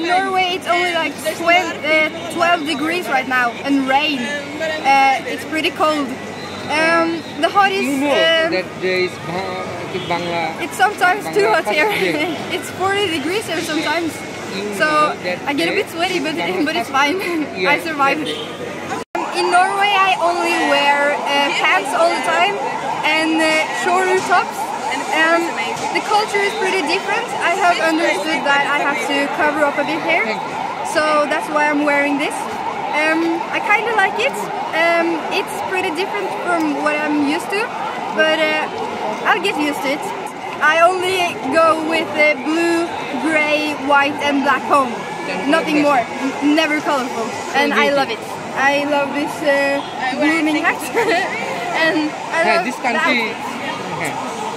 in Norway it's only like 12, uh, 12 degrees right now and rain. Uh, it's pretty cold. Um, the hottest. You know um, that there is Bangla. it's sometimes too hot here. it's 40 degrees here sometimes. You So I get a bit sweaty, but but it's fine. Yeah, I survived. In Norway, I only wear uh, pants all the time and uh, shorter tops. Um, the culture is pretty different. I have understood that I have to cover up a bit here, so that's why I'm wearing this. Um, I kind of like it. Um, it's pretty different from what I'm used to, but uh, I'll get used to it. I only go with uh, blue, gray, white, and black home. Nothing more. Never colorful, and I love it. I love this uh, blooming hat, and I Yeah, love this country. Yeah.